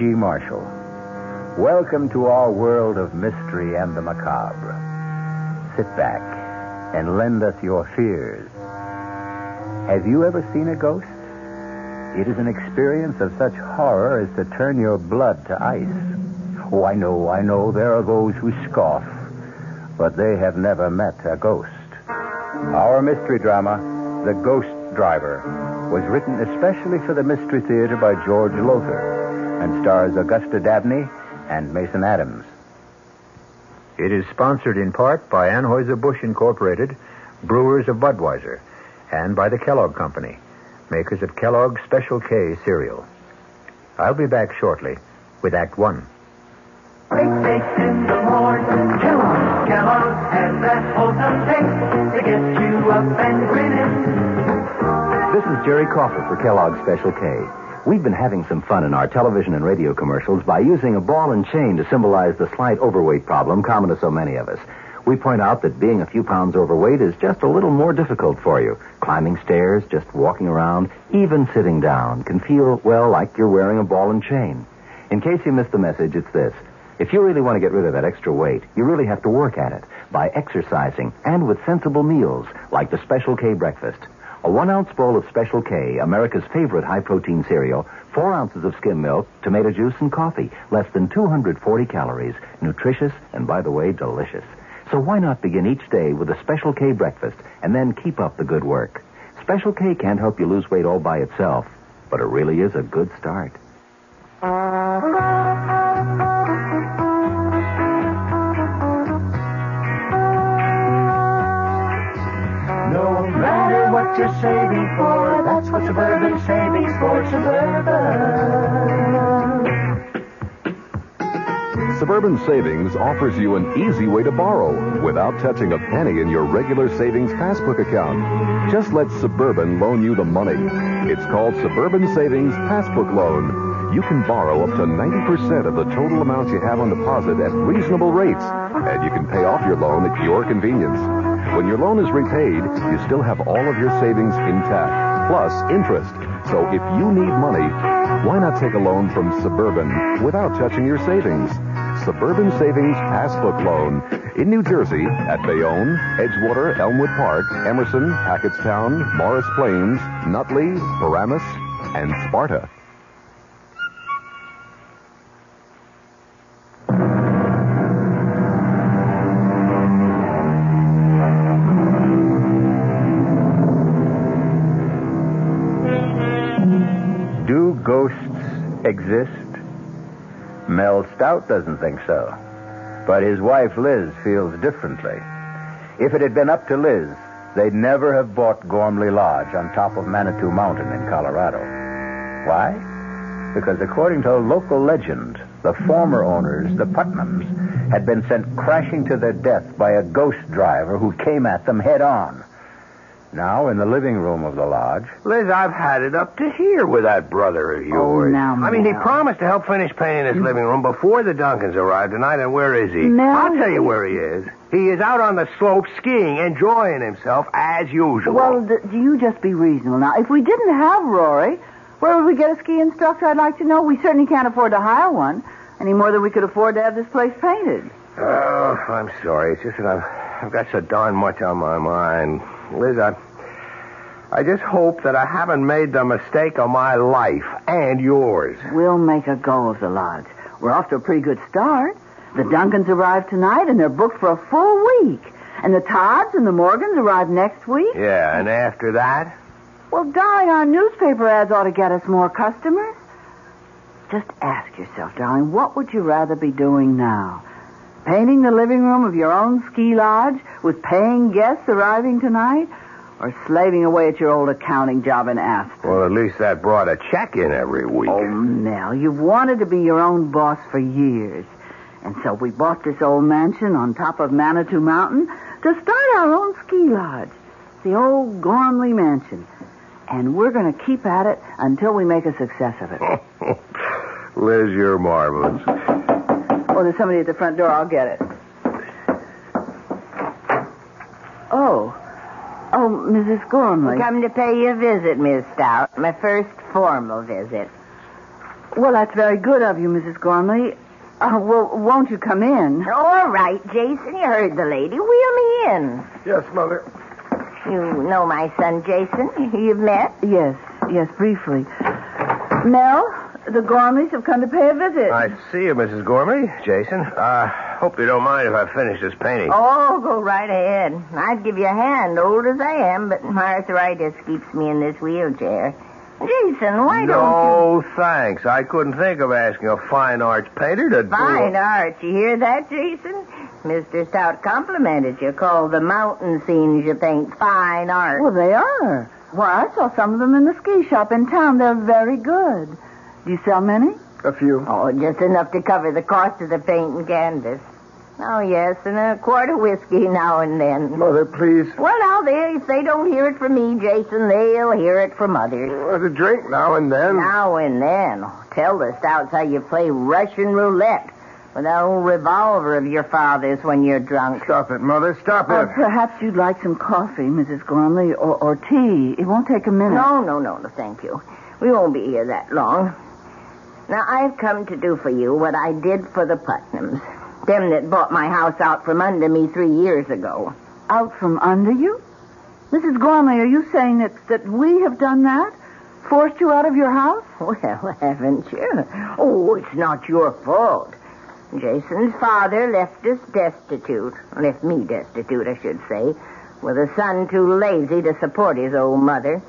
I'm Marshall. Welcome to our world of mystery and the macabre. Sit back and lend us your fears. Have you ever seen a ghost? It is an experience of such horror as to turn your blood to ice. Oh, I know, I know, there are those who scoff, but they have never met a ghost. Our mystery drama, The Ghost Driver, was written especially for the Mystery Theater by George Lowther and stars Augusta Dabney and Mason Adams. It is sponsored in part by Anheuser-Busch Incorporated, brewers of Budweiser, and by the Kellogg Company, makers of Kellogg's Special K cereal. I'll be back shortly with Act One. Big bakes in the morning. Kellogg's, Kellogg's has that wholesome taste to get you up and grinning. This is Jerry Crawford for Kellogg's Special K. We've been having some fun in our television and radio commercials by using a ball and chain to symbolize the slight overweight problem common to so many of us. We point out that being a few pounds overweight is just a little more difficult for you. Climbing stairs, just walking around, even sitting down can feel, well, like you're wearing a ball and chain. In case you missed the message, it's this. If you really want to get rid of that extra weight, you really have to work at it by exercising and with sensible meals like the Special K breakfast. A one ounce bowl of Special K, America's favorite high protein cereal, four ounces of skim milk, tomato juice, and coffee. Less than 240 calories. Nutritious and, by the way, delicious. So why not begin each day with a Special K breakfast and then keep up the good work? Special K can't help you lose weight all by itself, but it really is a good start. You're saving for, that's what Suburban Savings for Suburban. Suburban Savings offers you an easy way to borrow without touching a penny in your regular savings passbook account. Just let Suburban loan you the money. It's called Suburban Savings Passbook Loan. You can borrow up to 90% of the total amount you have on deposit at reasonable rates, and you can pay off your loan at your convenience. When your loan is repaid, you still have all of your savings intact, plus interest. So if you need money, why not take a loan from Suburban without touching your savings? Suburban Savings Passbook Loan in New Jersey at Bayonne, Edgewater, Elmwood Park, Emerson, Hackettstown, Morris Plains, Nutley, Paramus, and Sparta. Exist? Mel Stout doesn't think so. But his wife Liz feels differently. If it had been up to Liz, they'd never have bought Gormley Lodge on top of Manitou Mountain in Colorado. Why? Because according to local legend, the former owners, the Putnams, had been sent crashing to their death by a ghost driver who came at them head on. Now, in the living room of the lodge, Liz, I've had it up to here with that brother of oh, yours. Oh, now, I mean, he promised to help finish painting his living room before the Duncans arrived tonight, and where is he? Mel, I'll tell you where he is. He is out on the slope skiing, enjoying himself as usual. Well, d- do you just be reasonable now? If we didn't have Rory, where would we get a ski instructor? I'd like to know. We certainly can't afford to hire one any more than we could afford to have this place painted. Oh, I'm sorry. It's just that I've, I've got so darn much on my mind. Liz, I, I just hope that I haven't made the mistake of my life and yours. We'll make a go of the lodge. We're off to a pretty good start. The Duncans arrive tonight, and they're booked for a full week. And the Todds and the Morgans arrive next week. Yeah, and after that? Well, darling, our newspaper ads ought to get us more customers. Just ask yourself, darling, what would you rather be doing now? Painting the living room of your own ski lodge with paying guests arriving tonight? Or slaving away at your old accounting job in Aspen? Well, at least that brought a check in every week. Oh, Nell, you've wanted to be your own boss for years. And so we bought this old mansion on top of Manitou Mountain to start our own ski lodge. The old Gormley Mansion. And we're going to keep at it until we make a success of it. Liz, you're marvelous. Oh, there's somebody at the front door. I'll get it. Oh. Oh, Mrs. Gormley. I've come to pay you a visit, Miss Stout. My first formal visit. Well, that's very good of you, Mrs. Gormley. Uh, well, won't you come in? All right, Jason, you heard the lady. Wheel me in. Yes, Mother. You know my son, Jason. You've met? Yes, yes, briefly. Mel, the Gormleys have come to pay a visit. I see you, Mrs. Gormley. Jason. Uh, hope you don't mind if I finish this painting. Oh, go right ahead. I'd give you a hand, old as I am, but my arthritis keeps me in this wheelchair. Jason, why don't you... no, thanks. I couldn't think of asking a fine arts painter to you... do Fine art. You hear that, Jason? Mr. Stout complimented you, called the mountain scenes you paint fine art. Well, they are. Why, I saw some of them in the ski shop in town. They're very good. Do you sell many? A few. Oh, just enough to cover the cost of the paint and canvas. Oh, yes, and a quart of whiskey now and then. Mother, please. Well, now, they, if they don't hear it from me, Jason, they'll hear it from others. Uh, well, a drink now and then. Now and then. Tell the stouts how you play Russian roulette with that old revolver of your father's when you're drunk. Stop it, Mother. Stop Or it. perhaps you'd like some coffee, Mrs. Gormley, or, or tea. It won't take a minute. No, no, no, no, thank you. We won't be here that long. Now, I've come to do for you what I did for the Putnams. Them that bought my house out from under me three years ago. Out from under you? Mrs. Gormley, are you saying that, that we have done that? Forced you out of your house? Well, haven't you? Oh, it's not your fault. Jason's father left us destitute. Left me destitute, I should say. With a son too lazy to support his old mother.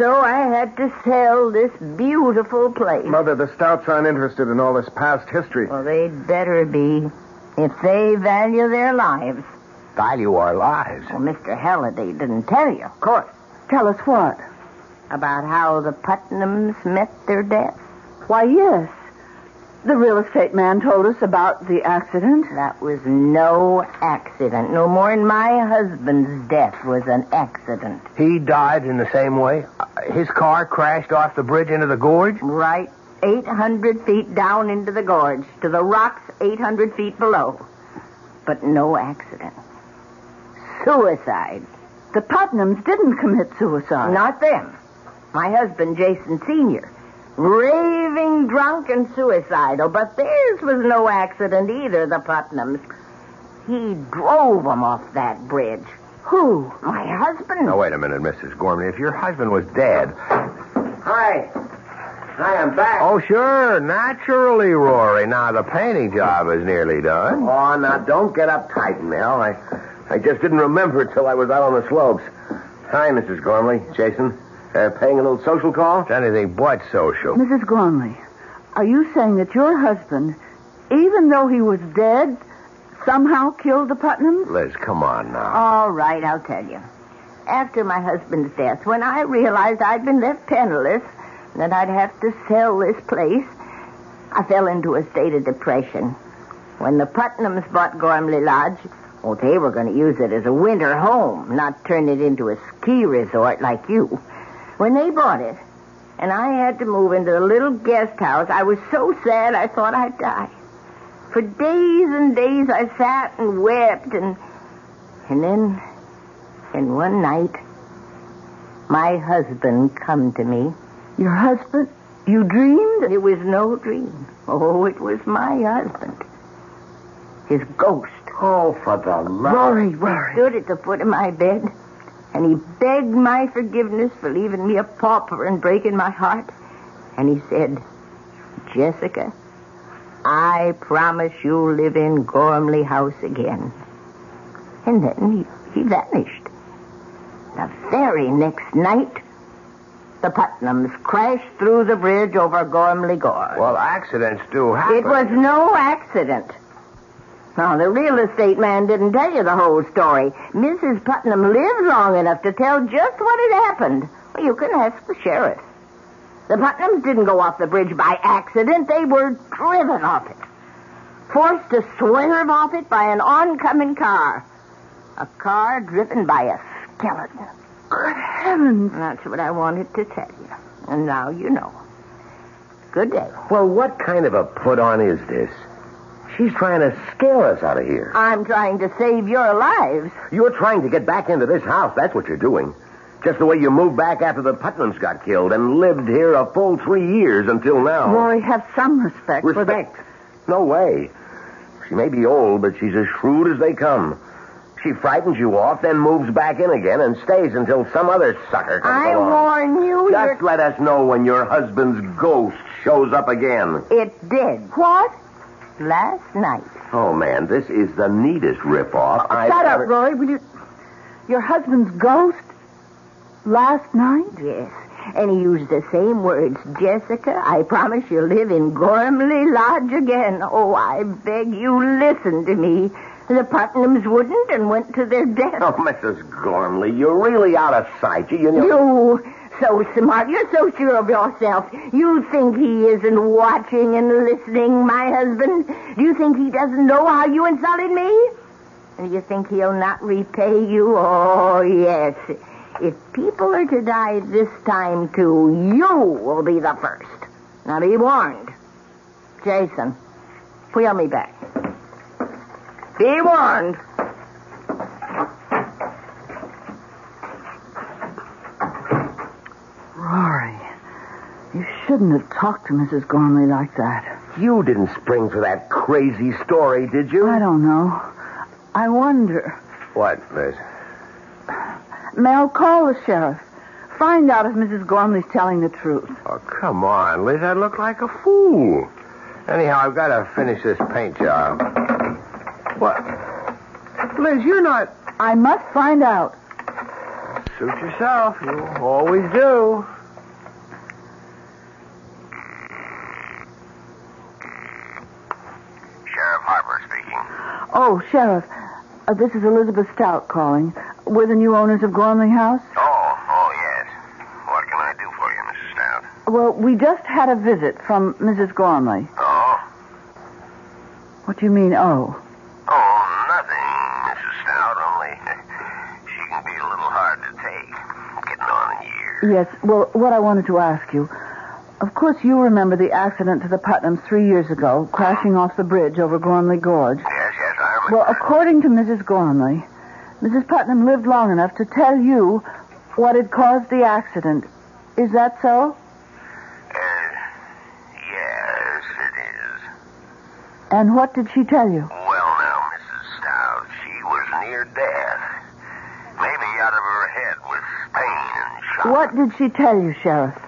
So I had to sell this beautiful place. Mother, the Stouts aren't interested in all this past history. Well, they'd better be. If they value their lives. Value our lives. Oh, well, Mr. Halliday didn't tell you, of course, Tell us what? about how the Putnams met their death. Why, yes. The real estate man told us about the accident. That was no accident. No more than my husband's death was an accident. He died in the same way. Uh, His car crashed off the bridge into the gorge. Right 800 feet down into the gorge, to the rocks 800 feet below. But no accident. Suicide. The Putnams didn't commit suicide. Not them. My husband, Jason Sr. Raving drunk and suicidal, but theirs was no accident either, the Putnams. He drove 'em off that bridge. Who? My husband. Now, wait a minute, Mrs. Gormley. If your husband was dead. Hi. Hi, I'm back. Oh, sure. Naturally, Rory. Now, the painting job is nearly done. Oh, now don't get uptight, Mel. I, I just didn't remember till I was out on the slopes. Hi, Mrs. Gormley. Jason. Uh, paying a little social call? It's anything but social. Mrs. Gormley, are you saying that your husband, even though he was dead, somehow killed the Putnams? Liz, come on now. All right, I'll tell you. After my husband's death, when I realized I'd been left penniless, and that I'd have to sell this place, I fell into a state of depression. When the Putnams bought Gormley Lodge, well, they were going to use it as a winter home, not turn it into a ski resort like you. When they bought it, and I had to move into the little guest house, I was so sad I thought I'd die. For days and days I sat and wept, and and then, and one night, my husband come to me. Your husband? You dreamed? It was no dream. Oh, it was my husband. His ghost. Oh, for the love. Rory, He Rory. stood at the foot of my bed, and he begged my forgiveness for leaving me a pauper and breaking my heart. And he said, Jessica, I promise you'll live in Gormley House again. And then he, he vanished. The very next night, the Putnams crashed through the bridge over Gormley Gorge. Well, accidents do happen. It was no accident. Now, the real estate man didn't tell you the whole story. Mrs. Putnam lived long enough to tell just what had happened. Well, you can ask the sheriff. The Putnams didn't go off the bridge by accident. They were driven off it. Forced to swerve off it by an oncoming car. A car driven by a skeleton. Good heavens. That's what I wanted to tell you. And now you know. Good day. Well, what kind of a put on is this? She's trying to scare us out of here. I'm trying to save your lives. You're trying to get back into this house. That's what you're doing. Just the way you moved back after the Putnams got killed and lived here a full three years until now. Rory, have some respect, the... Respect? No way. She may be old, but she's as shrewd as they come. She frightens you off, then moves back in again and stays until some other sucker comes I along. warn you, Just let us know when your husband's ghost shows up again. It did. What? Last night. Oh, man, this is the neatest ripoff I've Shut ever... up, Rory. Will you... Your husband's ghost? Last night? Yes. And he used the same words. Jessica, I promise you'll live in Gormley Lodge again. Oh, I beg you, listen to me. The Putnams wouldn't and went to their death. Oh, Mrs. Gormley, you're really out of sight. You, you know... You, so smart. You're so sure of yourself. You think he isn't watching and listening, my husband? Do you think he doesn't know how you insulted me? And you think he'll not repay you? Oh, yes. If people are to die this time, too, you will be the first. Now be warned. Jason, wheel me back. Be warned. Shouldn't have talked to Mrs. Gormley like that. You didn't spring for that crazy story, did you? I don't know. I wonder. What, Liz? Mel, call the sheriff. Find out if Mrs. Gormley's telling the truth. Oh, come on, Liz. I look like a fool. Anyhow, I've got to finish this paint job. What? Liz, you're not. I must find out. Suit yourself. You always do. Oh, Sheriff, uh, this is Elizabeth Stout calling. We're the new owners of Gormley House. Oh, oh, yes. What can I do for you, Mrs. Stout? Well, we just had a visit from Mrs. Gormley. Oh? What do you mean, oh? Oh, nothing, Mrs. Stout, only she can be a little hard to take. Getting on in years. Yes, well, what I wanted to ask you. Of course, you remember the accident to the Putnams three years ago, crashing off the bridge over Gormley Gorge. Yes, yes, I remember. Well, according to Mrs. Gormley, Mrs. Putnam lived long enough to tell you what had caused the accident. Is that so? Uh, yes, it is. And what did she tell you? Well, now, Mrs. Stout, she was near death. Maybe out of her head with pain and shock. What did she tell you, Sheriff?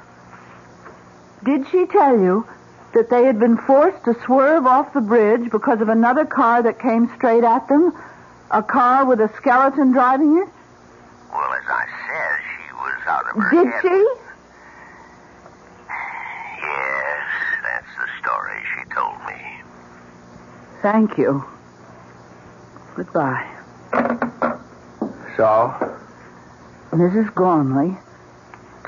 Did she tell you that they had been forced to swerve off the bridge because of another car that came straight at them? A car with a skeleton driving it? Well, as I said, she was out of her Did head. she? Yes, that's the story she told me. Thank you. Goodbye. So? Mrs. Gormley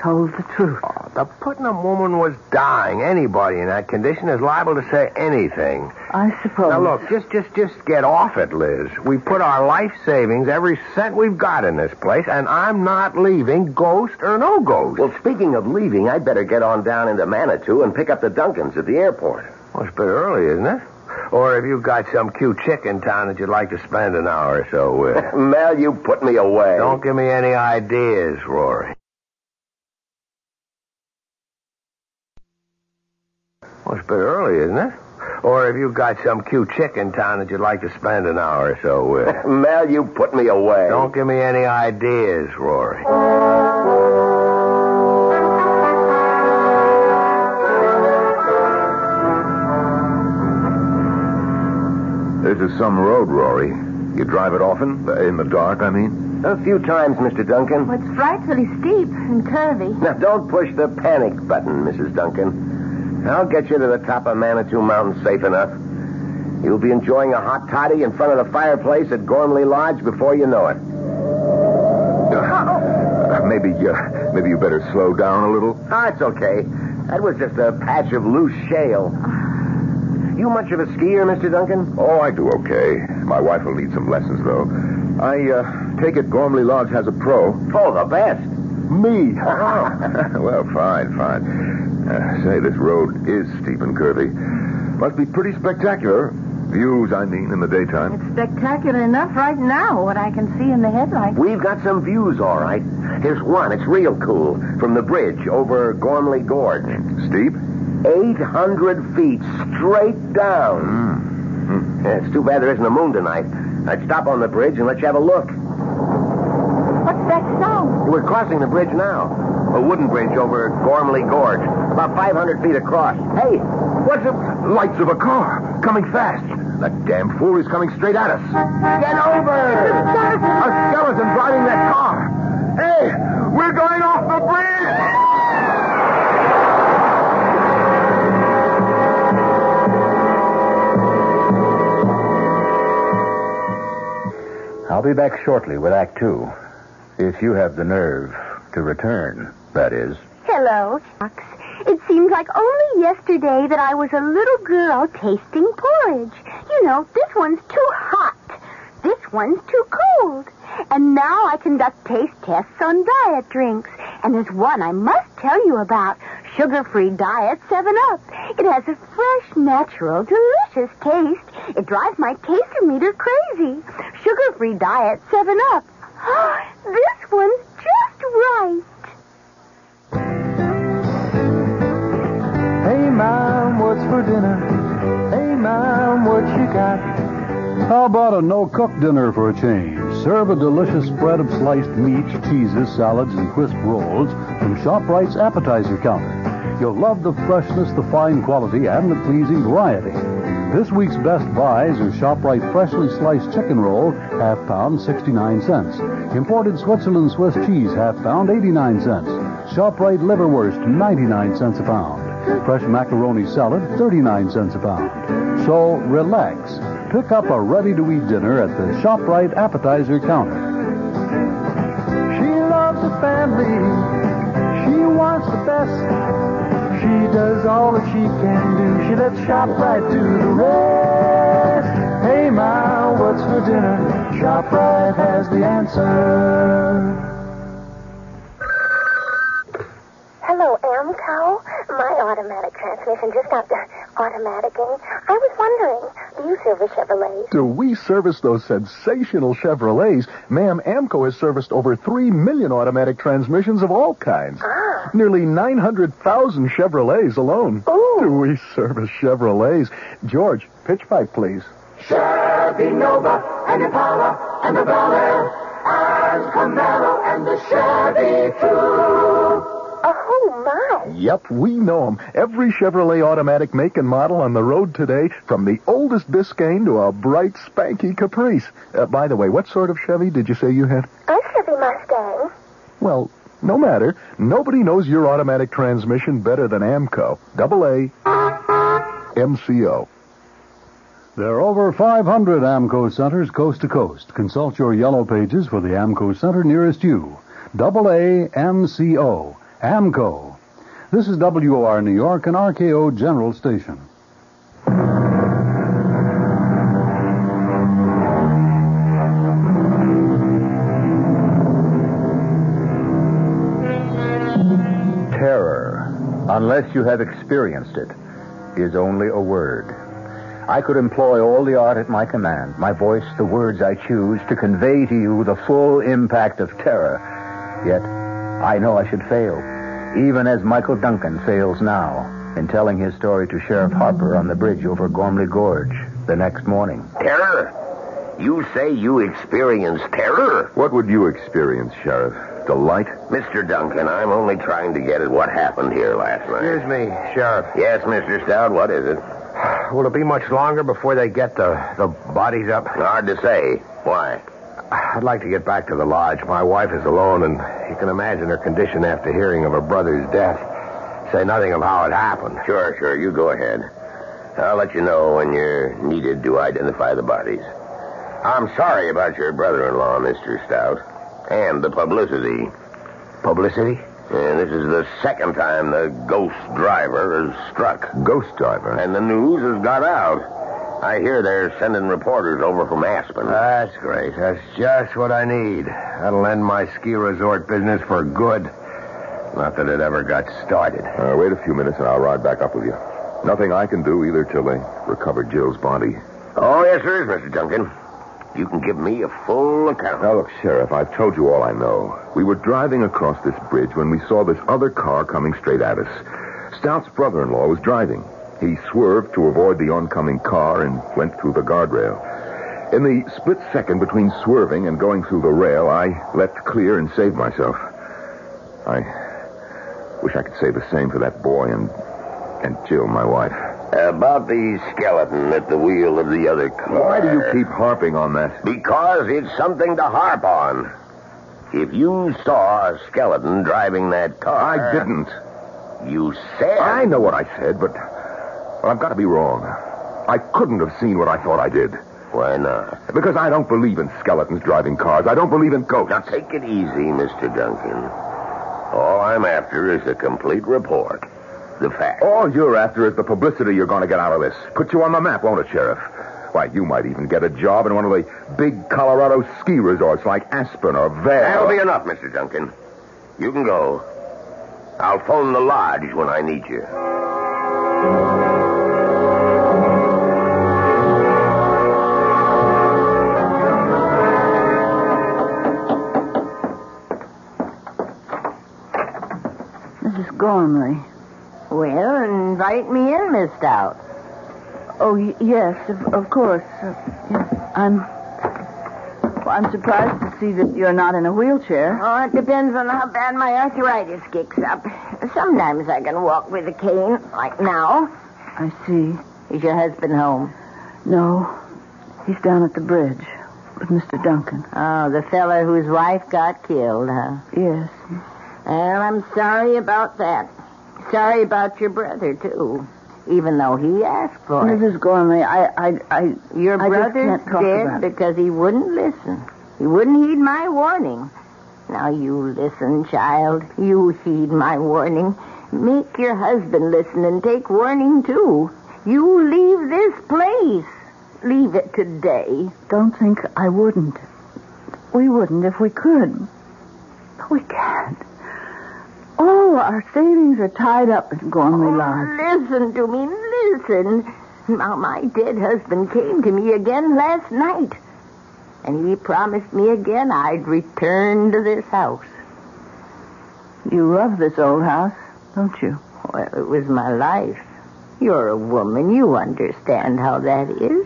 told the truth. The Putnam woman was dying. Anybody in that condition is liable to say anything. I suppose. Now look, just just just get off it, Liz. We put our life savings, every cent we've got in this place, and I'm not leaving, ghost or no ghost. Well, speaking of leaving, I'd better get on down into Manitou and pick up the Duncans at the airport. Well, it's a bit early, isn't it? Or have you got some cute chick in town that you'd like to spend an hour or so with? Mel, you put me away. Don't give me any ideas, Rory. Well, it's a bit early, isn't it? Or have you got some cute chick in town that you'd like to spend an hour or so with? Mel, you put me away. Don't give me any ideas, Rory. This is some road, Rory. You drive it often? Uh, in the dark, I mean? A few times, Mr. Duncan. Well, it's frightfully steep and curvy. Now, don't push the panic button, Mrs. Duncan. I'll get you to the top of Manitou Mountain safe enough. You'll be enjoying a hot toddy in front of the fireplace at Gormley Lodge before you know it. Uh, maybe, uh, maybe you better slow down a little. Ah, it's okay. That was just a patch of loose shale. You much of a skier, Mr. Duncan? Oh, I do okay. My wife will need some lessons, though. I uh, take it Gormley Lodge has a pro. Oh, the best. Me? well, fine, fine. Uh, say, this road is steep and curvy. Must be pretty spectacular. Views, I mean, in the daytime. It's spectacular enough right now, what I can see in the headlights. We've got some views, all right. Here's one. It's real cool. From the bridge over Gormley Gorge. Steep? 800 feet straight down. Hmm. Yeah, it's too bad there isn't a moon tonight. I'd stop on the bridge and let you have a look. What's that sound? We're crossing the bridge now. A wooden bridge over Gormley Gorge. About 500 feet across. Hey, what's the Lights of a car coming fast. That damn fool is coming straight at us. Get over! A skeleton driving that car. Hey, we're going off the bridge. I'll be back shortly with Act Two. If you have the nerve to return, that is. Hello, Fox. It seems like only yesterday that I was a little girl tasting porridge. You know, this one's too hot. This one's too cold. And now I conduct taste tests on diet drinks. And there's one I must tell you about. Sugar-free diet 7-Up. It has a fresh, natural, delicious taste. It drives my taster meter crazy. Sugar-free diet 7-Up. this one's just right. Mom, what's for dinner? Hey, Mom, what you got? How about a no-cook dinner for a change? Serve a delicious spread of sliced meats, cheeses, salads, and crisp rolls from ShopRite's appetizer counter. You'll love the freshness, the fine quality, and the pleasing variety. This week's best buys are ShopRite freshly sliced chicken roll, half pound, 69 cents. Imported Switzerland Swiss cheese, half pound, 89 cents. ShopRite liverwurst, 99 cents a pound. Fresh macaroni salad, 39 cents a pound. So relax. Pick up a ready-to-eat dinner at the ShopRite appetizer counter. She loves the family. She wants the best. She does all that she can do. She lets ShopRite do the rest. Hey, Ma, what's for dinner? ShopRite has the answer. Hello, AAMCO. My automatic transmission just got the automaticing. I was wondering, do you service Chevrolets? Do we service those sensational Chevrolets? Ma'am, AAMCO has serviced over 3 million automatic transmissions of all kinds. Ah. Nearly 900,000 Chevrolets alone. Ooh. Do we service Chevrolets? George, pitch pipe, please. Chevy Nova and Impala and the Bel Air and Camaro and the Chevy II. My. Yep, we know 'em. Every Chevrolet automatic make and model on the road today, from the oldest Biscayne to a bright, spanky Caprice. Uh, by the way, what sort of Chevy did you say you had? A Chevy Mustang. Well, no matter. Nobody knows your automatic transmission better than AAMCO. Double A MCO. There are over 500 AAMCO centers coast to coast. Consult your yellow pages for the AAMCO center nearest you. Double A MCO. AAMCO. This is WOR New York and RKO General Station. Terror, unless you have experienced it, is only a word. I could employ all the art at my command, my voice, the words I choose, to convey to you the full impact of terror. Yet, I know I should fail, even as Michael Duncan fails now in telling his story to Sheriff Harper on the bridge over Gormley Gorge the next morning. Terror? You say you experienced terror? What would you experience, Sheriff? Delight? Mr. Duncan, I'm only trying to get at what happened here last night. Excuse me, Sheriff. Yes, Mr. Stout, what is it? Will it be much longer before they get the, the bodies up? Hard to say. Why? I'd like to get back to the lodge. My wife is alone, and you can imagine her condition after hearing of her brother's death. Say nothing of how it happened. Sure, sure, you go ahead. I'll let you know when you're needed to identify the bodies. I'm sorry about your brother-in-law, Mr. Stout, and the publicity. Publicity? And this is the second time the ghost driver has struck. Ghost driver. And the news has got out. I hear they're sending reporters over from Aspen. That's great. That's just what I need. That'll end my ski resort business for good. Not that it ever got started. Uh, wait a few minutes and I'll ride back up with you. Nothing I can do either till they recover Jill's body. Oh, yes, there is, Mr. Duncan. You can give me a full account. Now, look, Sheriff, I've told you all I know. We were driving across this bridge when we saw this other car coming straight at us. Stout's brother-in-law was driving. He swerved to avoid the oncoming car and went through the guardrail. In the split second between swerving and going through the rail, I leapt clear and saved myself. I wish I could say the same for that boy and and Jill, my wife. About the skeleton at the wheel of the other car. Why do you keep harping on that? Because it's something to harp on. If you saw a skeleton driving that car. I didn't. You said. I know what I said, but well, I've got to be wrong. I couldn't have seen what I thought I did. Why not? Because I don't believe in skeletons driving cars. I don't believe in ghosts. Now take it easy, Mr. Duncan. All I'm after is a complete report. The facts. All you're after is the publicity you're going to get out of this. Put you on the map, won't it, Sheriff? Why, you might even get a job in one of the big Colorado ski resorts like Aspen or Vail. That'll be enough, Mr. Duncan. You can go. I'll phone the lodge when I need you. Gormley. Well, invite me in, Miss Stout. Oh, y- yes, of, of course. Uh, yes, I'm. Well, I'm surprised to see that you're not in a wheelchair. Oh, it depends on how bad my arthritis kicks up. Sometimes I can walk with a cane, like now. I see. Is your husband home? No, he's down at the bridge with Mr. Duncan. Oh, the feller whose wife got killed, huh? Yes. Well, I'm sorry about that. Sorry about your brother, too. Even though he asked for it. Mrs. Gormley, I, I, I, Your I just brother's dead because he wouldn't listen. He wouldn't heed my warning. Now you listen, child. You heed my warning. Make your husband listen and take warning too. You leave this place. Leave it today. Don't think I wouldn't. We wouldn't if we could. But we can't. All our savings are tied up in Gormley oh, Lodge. Listen to me, listen. Now, my dead husband came to me again last night. And he promised me again I'd return to this house. You love this old house, don't you? Well, it was my life. You're a woman. You understand how that is.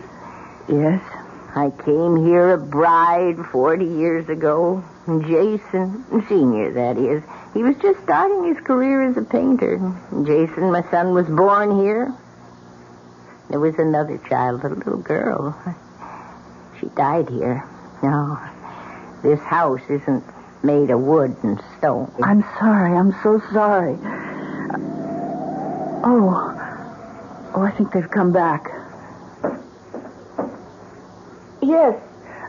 Yes. I came here a bride 40 years ago. Jason, Senior, that is. He was just starting his career as a painter. Jason, my son, was born here. There was another child, a little girl. She died here. No, this house isn't made of wood and stone. I'm sorry. I'm so sorry. Oh. Oh, I think they've come back. Yes.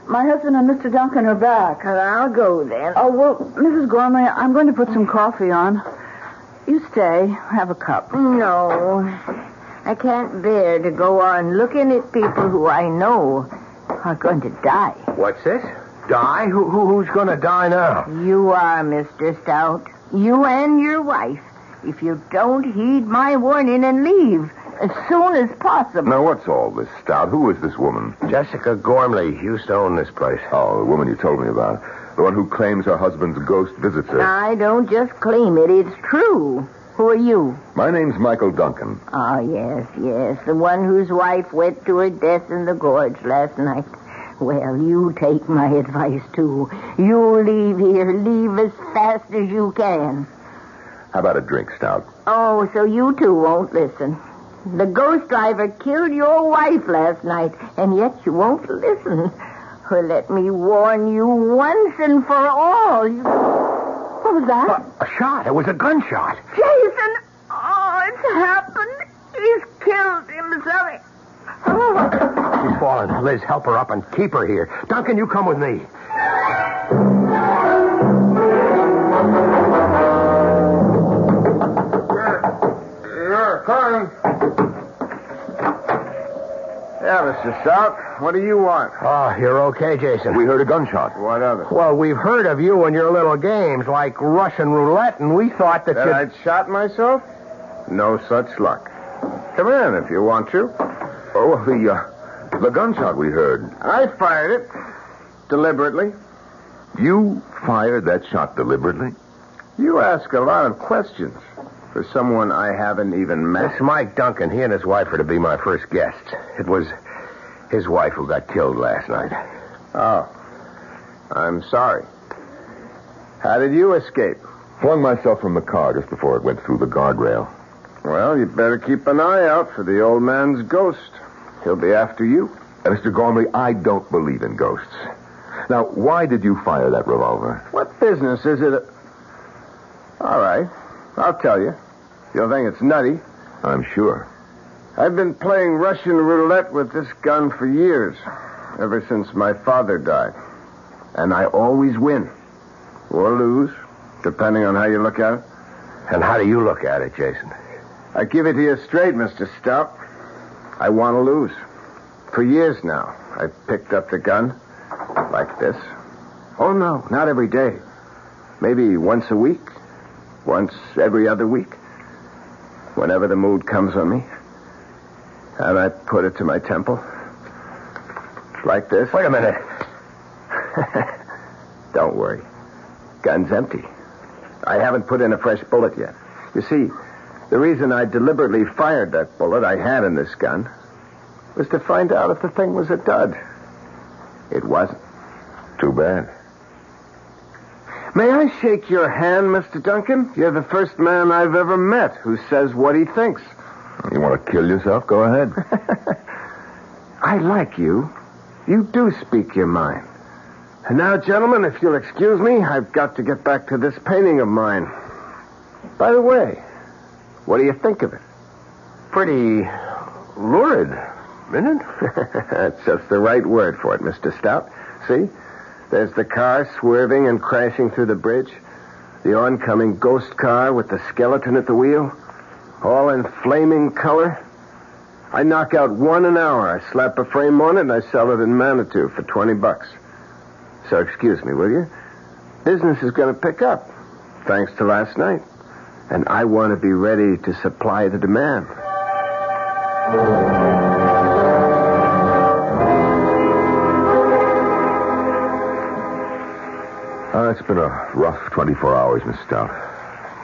My husband and Mr. Duncan are back. Well, I'll go then. Oh, well, Mrs. Gormley, I'm going to put some coffee on. You stay. Have a cup. No. I can't bear to go on looking at people who I know are going to die. What's this? Die? Who, who, who's going to die now? You are, Mr. Stout. You and your wife. If you don't heed my warning and leave as soon as possible. Now, what's all this, Stout? Who is this woman? Jessica Gormley used to own this place. Oh, the woman you told me about. The one who claims her husband's ghost visits her. I don't just claim it. It's true. Who are you? My name's Michael Duncan. Oh, yes, yes. The one whose wife went to her death in the gorge last night. Well, you take my advice, too. You leave here. Leave as fast as you can. How about a drink, Stout? Oh, so you two won't listen. The ghost driver killed your wife last night, and yet you won't listen. Well, let me warn you once and for all. You... What was that? A shot. It was a gunshot. Jason! Oh, it's happened. He's killed himself. Oh. She's fallen. Liz, help her up and keep her here. Duncan, you come with me. You're coming. Yeah, Mr. Stout. What do you want? Oh, you're okay, Jason. We heard a gunshot. What of it? Well, we've heard of you and your little games like Russian roulette, and we thought that, That you'd... I'd shot myself? No such luck. Come in if you want to. Oh, the, uh, The gunshot we heard. I fired it. Deliberately. You fired that shot deliberately? You ask a lot of questions for someone I haven't even met. It's Mike Duncan, he and his wife are to be my first guests. It was his wife who got killed last night. Oh. I'm sorry. How did you escape? Flung myself from the car just before it went through the guardrail. Well, you better keep an eye out for the old man's ghost. He'll be after you. Uh, Mr. Gormley, I don't believe in ghosts. Now, why did you fire that revolver? What business is it? All right. I'll tell you. You'll think it's nutty. I'm sure. I've been playing Russian roulette with this gun for years, ever since my father died. And I always win. Or lose, depending on how you look at it. And how do you look at it, Jason? I give it to you straight, Mr. Stout. I want to lose. For years now, I've picked up the gun like this. Oh, no, not every day. Maybe once a week. Once every other week. Whenever the mood comes on me. And I put it to my temple. Like this. Wait a minute. Don't worry. Gun's empty. I haven't put in a fresh bullet yet. You see, the reason I deliberately fired that bullet I had in this gun was to find out if the thing was a dud. It wasn't. Too bad. May I shake your hand, Mr. Duncan? You're the first man I've ever met who says what he thinks. You want to kill yourself? Go ahead. I like you. You do speak your mind. And now, gentlemen, if you'll excuse me, I've got to get back to this painting of mine. By the way, what do you think of it? Pretty lurid, isn't it? That's just the right word for it, Mr. Stout. See? There's the car swerving and crashing through the bridge. The oncoming ghost car with the skeleton at the wheel. All in flaming color. I knock out one an hour. I slap a frame on it and I sell it in Manitou for 20 bucks. So excuse me, will you? Business is going to pick up, thanks to last night. And I want to be ready to supply the demand. Uh, it's been a rough 24 hours, Miss Stout.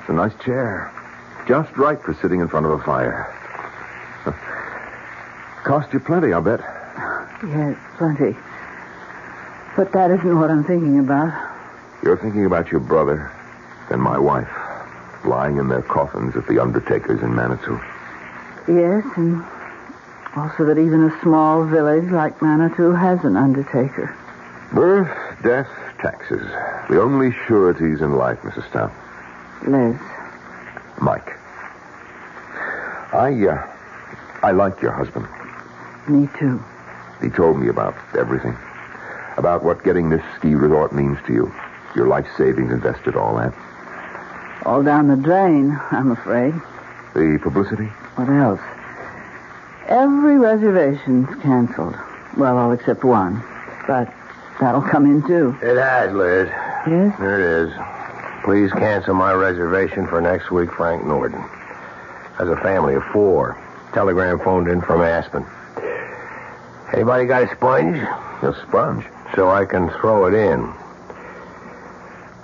It's a nice chair. Just right for sitting in front of a fire. Cost you plenty, I'll bet. Yes, plenty. But that isn't what I'm thinking about. You're thinking about your brother and my wife lying in their coffins at the Undertaker's in Manitou. Yes, and also that even a small village like Manitou has an undertaker. Birth, death, taxes. The only sureties in life, Mrs. Stout. Les. Mike. I, uh, I like your husband. Me too. He told me about everything. About what getting this ski resort means to you. Your life savings invested, all that. All down the drain, I'm afraid. The publicity? What else? Every reservation's canceled. Well, all except one. But that'll come in too. It has, Liz. Yes? There it is. Please cancel my reservation for next week, Frank Norton. Has a family of four. Telegram phoned in from Aspen. Anybody got a sponge? A sponge? So I can throw it in.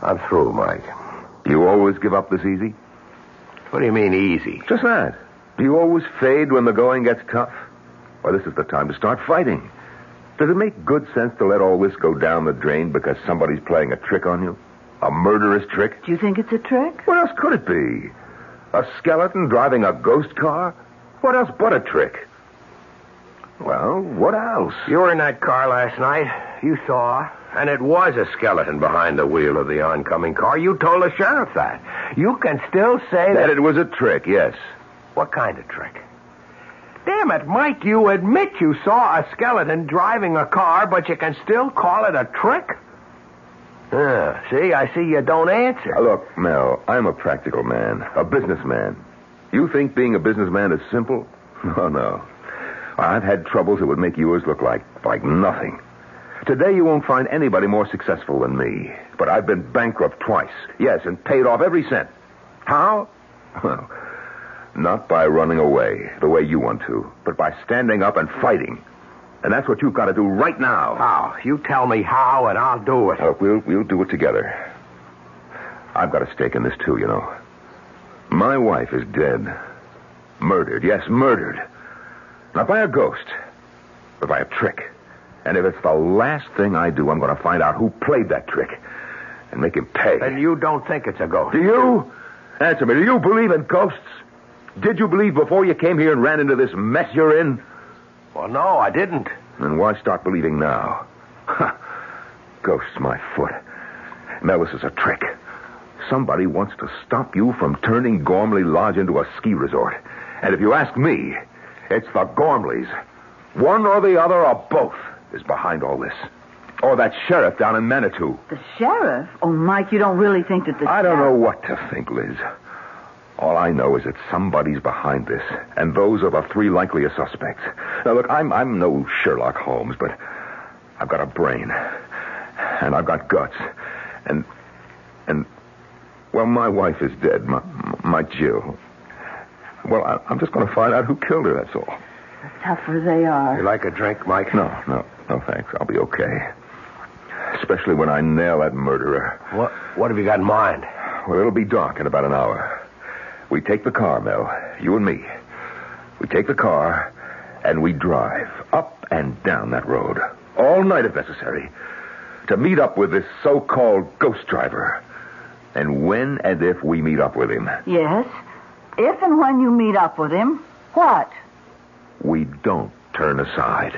I'm through, Mike. You always give up this easy? What do you mean easy? Just that. Do you always fade when the going gets tough? Well, this is the time to start fighting. Does it make good sense to let all this go down the drain because somebody's playing a trick on you? A murderous trick? Do you think it's a trick? What else could it be? A skeleton driving a ghost car? What else but a trick? Well, what else? You were in that car last night. You saw. And it was a skeleton behind the wheel of the oncoming car. You told the sheriff that. You can still say that. That it was a trick, yes. What kind of trick? Damn it, Mike, you admit you saw a skeleton driving a car, but you can still call it a trick? Yeah, see, I see you don't answer. Look, Mel, I'm a practical man, a businessman. You think being a businessman is simple? No, oh, no. I've had troubles that would make yours look like like nothing. Today you won't find anybody more successful than me. But I've been bankrupt twice. Yes, and paid off every cent. How? Well, not by running away the way you want to, but by standing up and fighting. And that's what you've got to do right now. How? You tell me how, and I'll do it. Look, we'll, we'll do it together. I've got a stake in this, too, you know. My wife is dead. Murdered, yes, murdered. Not by a ghost, but by a trick. And if it's the last thing I do, I'm going to find out who played that trick and make him pay. And you don't think it's a ghost? Do you? Answer me. Do you believe in ghosts? Did you believe before you came here and ran into this mess you're in? Well, no, I didn't. Then why start believing now? Ha! Ghosts, my foot. Mel, this is a trick. Somebody wants to stop you from turning Gormley Lodge into a ski resort. And if you ask me, it's the Gormleys. One or the other or both is behind all this. Or that sheriff down in Manitou. The sheriff? Oh, Mike, you don't really think that the I don't know what to think, Liz. All I know is that somebody's behind this, and those are the three likeliest suspects. Now, look, I'm, I'm no Sherlock Holmes, but I've got a brain, and I've got guts, and, and, well, my wife is dead, my, my Jill. Well, I, I'm just going to find out who killed her, that's all. The tougher they are. You like a drink, Mike? No, no, no, thanks. I'll be okay. Especially when I nail that murderer. What, what have you got in mind? Well, it'll be dark in about an hour. We take the car, Mel, you and me. We take the car and we drive up and down that road, all night if necessary, to meet up with this so-called ghost driver. And when and if we meet up with him, Yes. If and when you meet up with him, what? we don't turn aside.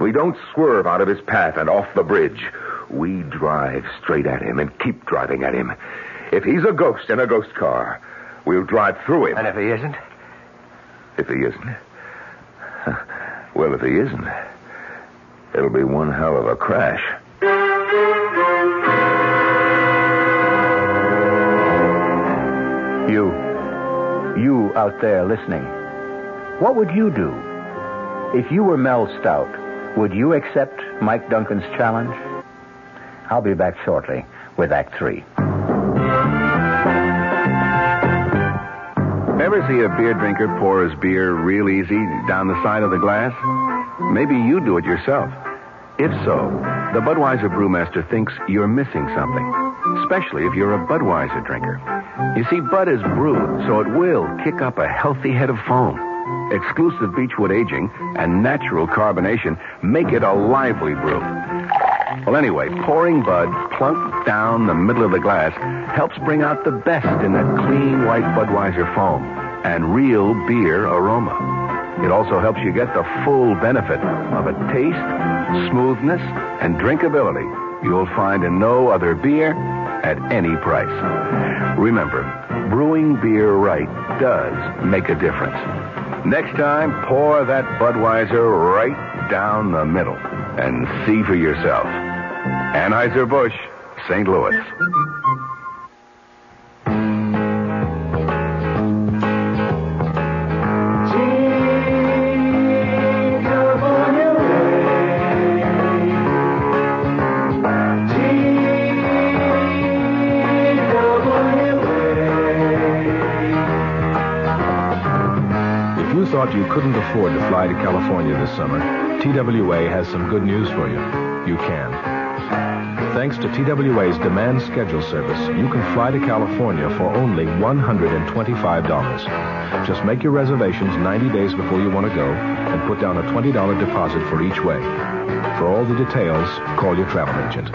We don't swerve out of his path and off the bridge. We drive straight at him and keep driving at him. If he's a ghost in a ghost car, we'll drive through him. And if he isn't? If he isn't? Well, if he isn't, it'll be one hell of a crash. You, you out there listening, what would you do? If you were Mel Stout, would you accept Mike Duncan's challenge? I'll be back shortly with Act Three. See a beer drinker pour his beer real easy down the side of the glass? Maybe you do it yourself. If so, the Budweiser Brewmaster thinks you're missing something, especially if you're a Budweiser drinker. You see, Bud is brewed, so it will kick up a healthy head of foam. Exclusive Beechwood aging and natural carbonation make it a lively brew. Well, anyway, pouring Bud plunk down the middle of the glass helps bring out the best in that clean white Budweiser foam and real beer aroma. It also helps you get the full benefit of a taste, smoothness, and drinkability you'll find in no other beer at any price. Remember, brewing beer right does make a difference. Next time, pour that Budweiser right down the middle and see for yourself. Anheuser-Busch, St. Louis. If you you couldn't afford to fly to California this summer, TWA has some good news for you. You can. Thanks to TWA's demand schedule service, you can fly to California for only $125. Just make your reservations 90 days before you want to go and put down a $20 deposit for each way. For all the details, call your travel agent.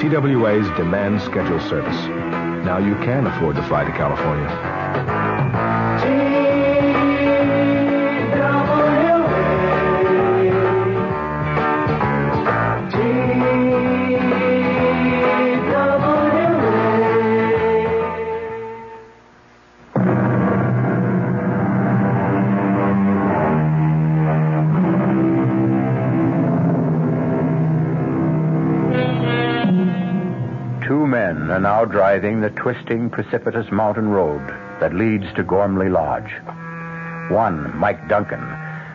TWA's demand schedule service. Now you can afford to fly to California. Driving the twisting, precipitous mountain road that leads to Gormley Lodge. One, Mike Duncan,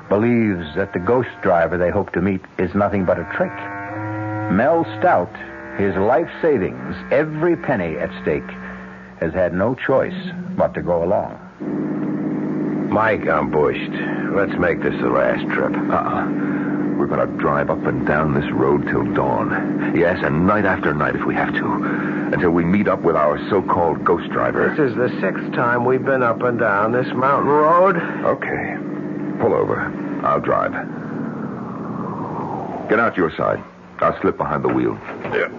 believes that the ghost driver they hope to meet is nothing but a trick. Mel Stout, his life savings, every penny at stake, has had no choice but to go along. Mike, I'm bushed. Let's make this the last trip. Uh-uh. We're going to drive up and down this road till dawn. Yes, and night after night if we have to. Until we meet up with our so-called ghost driver. This is the sixth time we've been up and down this mountain road. Okay. Pull over. I'll drive. Get out your side. I'll slip behind the wheel. Yeah.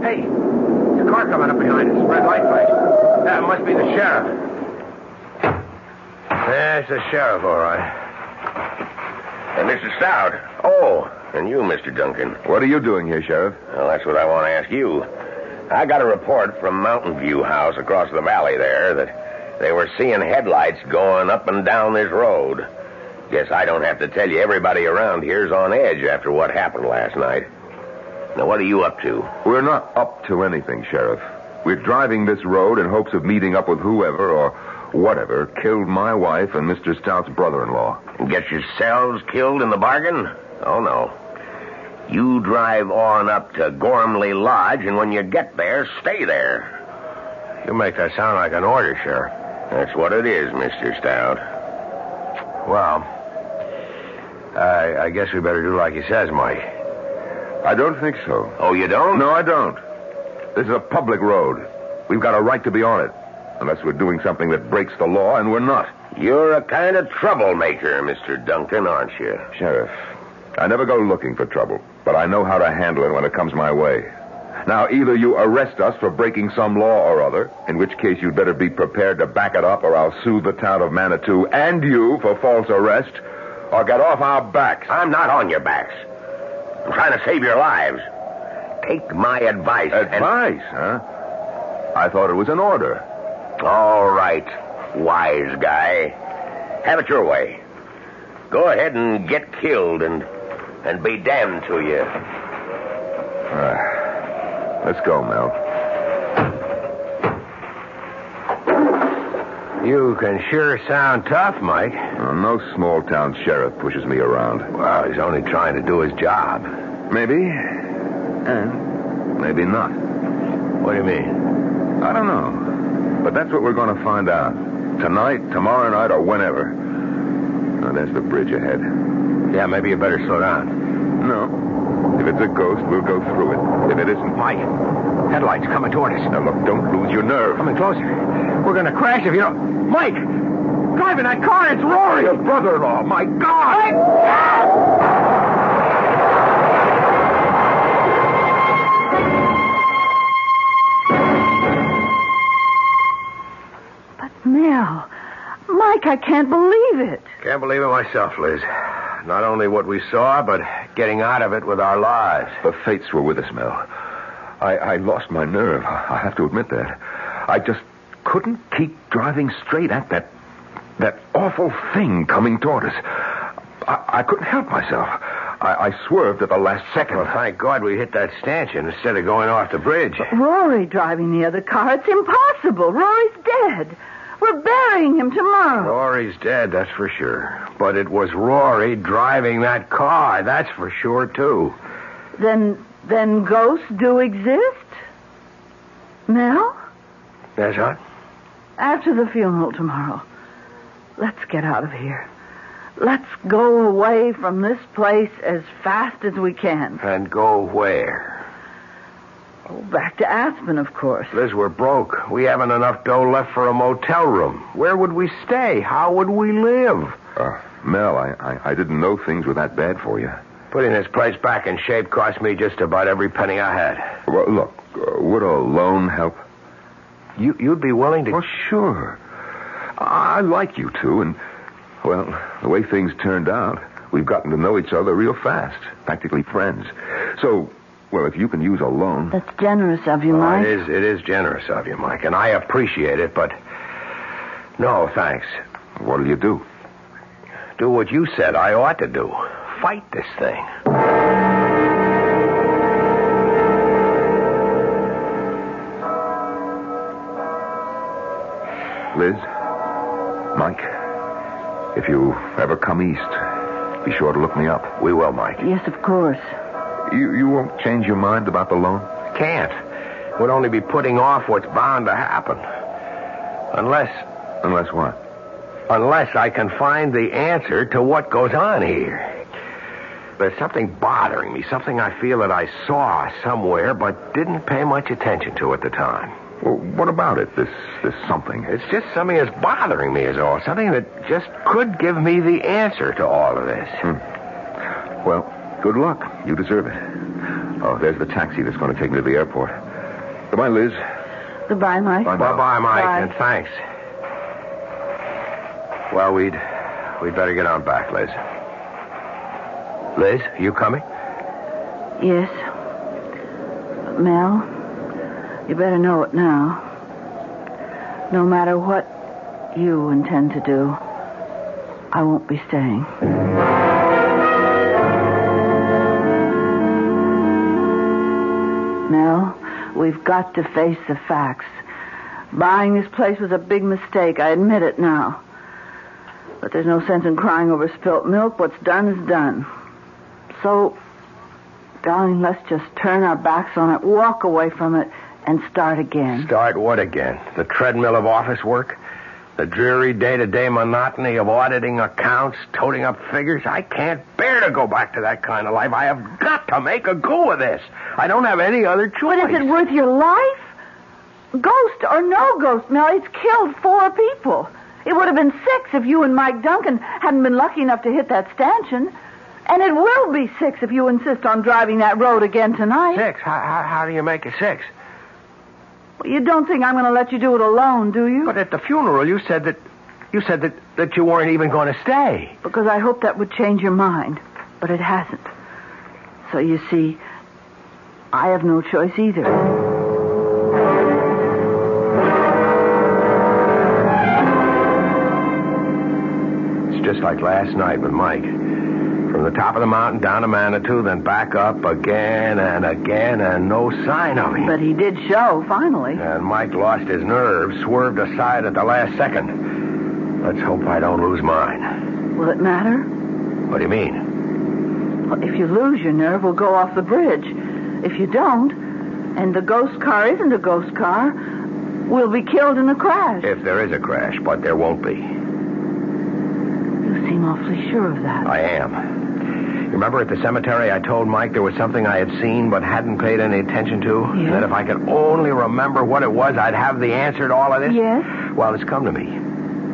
Hey, there's a car coming up behind us. Red light flash. That must be the sheriff. There's the sheriff, all right. And Mr. Stout. Oh, and you, Mr. Duncan. What are you doing here, Sheriff? Well, that's what I want to ask you. I got a report from Mountain View House across the valley there that they were seeing headlights going up and down this road. Guess I don't have to tell you everybody around here's on edge after what happened last night. Now, what are you up to? We're not up to anything, Sheriff. We're driving this road in hopes of meeting up with whoever or whatever killed my wife and Mr. Stout's brother-in-law. Get yourselves killed in the bargain? Oh, no. You drive on up to Gormley Lodge, and when you get there, stay there. You make that sound like an order, Sheriff. That's what it is, Mr. Stout. Well, I, I guess we better do like he says, Mike. I don't think so. Oh, you don't? No, I don't. This is a public road. We've got a right to be on it. Unless we're doing something that breaks the law, and we're not. You're a kind of troublemaker, Mr. Duncan, aren't you? Sheriff, I never go looking for trouble, but I know how to handle it when it comes my way. Now, either you arrest us for breaking some law or other, in which case you'd better be prepared to back it up, or I'll sue the town of Manitou and you for false arrest, or get off our backs. I'm not on your backs. I'm trying to save your lives. Take my advice. Advice, huh? I thought it was an order. All right, wise guy. Have it your way. Go ahead and get killed and and be damned to you. Uh, let's go, Mel. You can sure sound tough, Mike. Well, no small town sheriff pushes me around. Well, he's only trying to do his job. Maybe. And maybe not. What do you mean? I don't know. But that's what we're going to find out. Tonight, tomorrow night, or whenever. Now, there's the bridge ahead. Yeah, maybe you better slow down. No. If it's a ghost, we'll go through it. If it isn't... Mike, headlights coming toward us. Now, look, don't lose your nerve. Coming closer. We're going to crash if you don't... Mike! Driving that car, it's Rory! Your brother-in-law, my God! Mel, I can't believe it myself, Liz. Not only what we saw, but getting out of it with our lives. The fates were with us, Mel. I, I lost my nerve. I have to admit that. I just couldn't keep driving straight at that that awful thing coming toward us. I, I couldn't help myself. I, I swerved at the last second. Well, thank God we hit that stanchion instead of going off the bridge. Rory driving the other car. It's impossible. Rory's dead. We're burying him tomorrow. Rory's dead, that's for sure. But it was Rory driving that car, that's for sure, too. Then, then ghosts do exist? Mel? That's what? After the funeral tomorrow, let's get out of here. Let's go away from this place as fast as we can. And go where? Oh, back to Aspen, of course. Liz, we're broke. We haven't enough dough left for a motel room. Where would we stay? How would we live? Uh, Mel, I, I, I didn't know things were that bad for you. Putting this place back in shape cost me just about every penny I had. Well, look, uh, would a loan help? You, you'd be willing to... Oh, sure. I like you two, and, well, the way things turned out, we've gotten to know each other real fast. Practically friends. So, well, if you can use a loan. That's generous of you, Mike. it is, it is generous of you, Mike, and I appreciate it, but no, thanks. What'll you do? Do what you said I ought to do. Fight this thing. Liz? Mike? If you ever come east, be sure to look me up. We will, Mike. Yes, of course. You, you won't change your mind about the loan? Can't. Would only be putting off what's bound to happen. Unless, Unless what? Unless I can find the answer to what goes on here. There's something bothering me, something I feel that I saw somewhere but didn't pay much attention to at the time. Well, what about it, this, this something? It's just something that's bothering me, is all. Something that just could give me the answer to all of this. Hmm. Well, good luck. You deserve it. Oh, there's the taxi that's going to take me to the airport. Goodbye, Liz. Goodbye, Mike. Bye, Bye bye, Mike, Bye. and thanks. Well, we'd we'd better get on back, Liz. Liz, you coming? Yes. Mel, you better know it now. No matter what you intend to do, I won't be staying. Mel, we've got to face the facts. Buying this place was a big mistake. I admit it now. But there's no sense in crying over spilt milk. What's done is done. So, darling, let's just turn our backs on it, walk away from it, and start again. Start what again? The treadmill of office work? The dreary day-to-day monotony of auditing accounts, toting up figures? I can't bear to go back to that kind of life. I have got to make a go of this. I don't have any other choice. But is it worth your life? Ghost or no ghost, Mel, it's killed four people. It would have been six if you and Mike Duncan hadn't been lucky enough to hit that stanchion. And it will be six if you insist on driving that road again tonight. Six? How, how, how do you make it six? You don't think I'm going to let you do it alone, do you? But at the funeral, you said that you said that, that you weren't even going to stay. Because I hoped that would change your mind. But it hasn't. So you see, I have no choice either. It's just like last night with Mike. From the top of the mountain down to Manitou, then back up again and again, and no sign of him. But he did show, finally. And Mike lost his nerve, swerved aside at the last second. Let's hope I don't lose mine. Will it matter? What do you mean? Well, if you lose your nerve, we'll go off the bridge. If you don't, and the ghost car isn't a ghost car, we'll be killed in a crash. If there is a crash, but there won't be. You seem awfully sure of that. I am. Remember at the cemetery I told Mike there was something I had seen but hadn't paid any attention to? And that if I could only remember what it was, I'd have the answer to all of this? Yes? Well, it's come to me.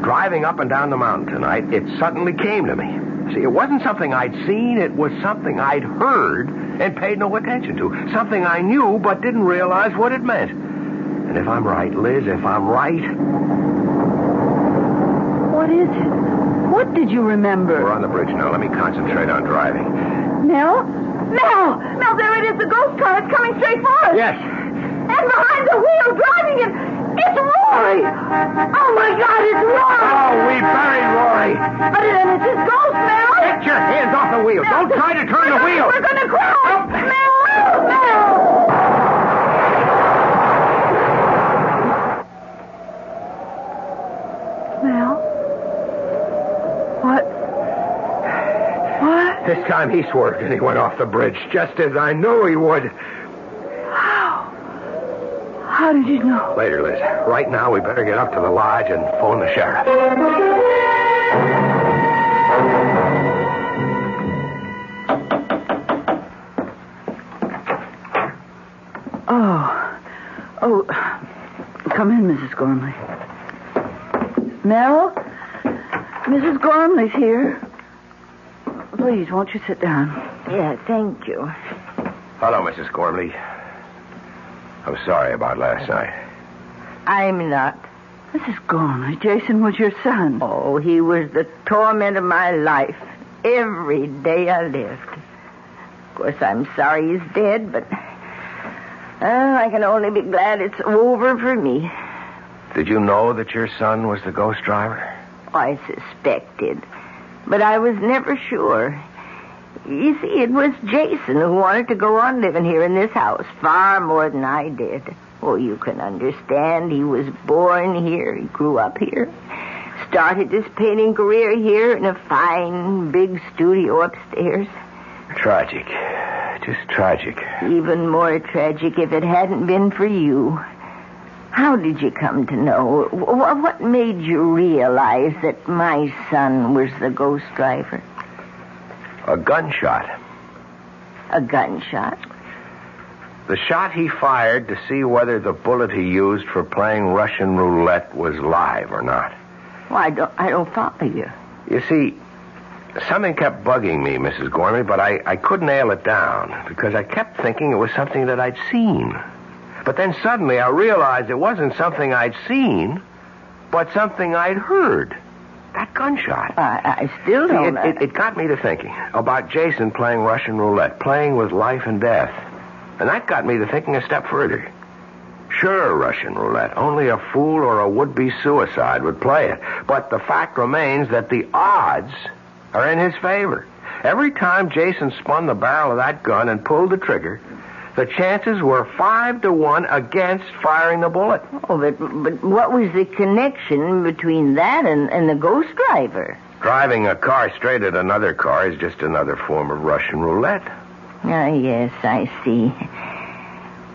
Driving up and down the mountain tonight, it suddenly came to me. See, it wasn't something I'd seen, it was something I'd heard and paid no attention to. Something I knew but didn't realize what it meant. And if I'm right, Liz, if I'm right, What is it? What did you remember? we're on the bridge now. Let me concentrate on driving. Mel? Mel! Mel, there it is, the ghost car. It's coming straight for us. Yes. And behind the wheel, driving it, it's Rory! Oh, my God, it's Rory! Oh, we buried Rory. But and it's his ghost, Mel! Get your hands off the wheel. Don't try to turn the wheel. We're going to crash! Mel! Mel! Mel? What? What? This time he swerved and he went off the bridge, just as I knew he would. How? How did you know? Later, Liz. Right now, we better get up to the lodge and phone the sheriff. Oh. Oh. Come in, Mrs. Gormley. Mel? Mrs. Gormley's here. Please, won't you sit down? Yeah, thank you. Hello, Mrs. Gormley. I'm sorry about last night. I'm not. Mrs. Gormley, Jason was your son. Oh, he was the torment of my life. Every day I lived. Of course, I'm sorry he's dead, but uh, I can only be glad it's over for me. Did you know that your son was the ghost driver? I suspected, but I was never sure. You see, it was Jason who wanted to go on living here in this house far more than I did. Oh, you can understand. He was born here. He grew up here. Started his painting career here in a fine, big studio upstairs. Tragic. Just tragic. Even more tragic if it hadn't been for you. How did you come to know? What made you realize that my son was the ghost driver? A gunshot. A gunshot? The shot he fired to see whether the bullet he used for playing Russian roulette was live or not. Well, I don't, I don't follow you. You see, something kept bugging me, Mrs. Gormley, but I, I couldn't nail it down because I kept thinking it was something that I'd seen. But then suddenly I realized it wasn't something I'd seen, but something I'd heard. That gunshot. I, I still don't. it, it, it got me to thinking about Jason playing Russian roulette, playing with life and death. And that got me to thinking a step further. Sure, Russian roulette. Only a fool or a would-be suicide would play it. But the fact remains that the odds are in his favor. Every time Jason spun the barrel of that gun and pulled the trigger, the chances were five to one against firing the bullet. Oh, but, but what was the connection between that and, and the ghost driver? Driving a car straight at another car is just another form of Russian roulette. Ah, yes, I see.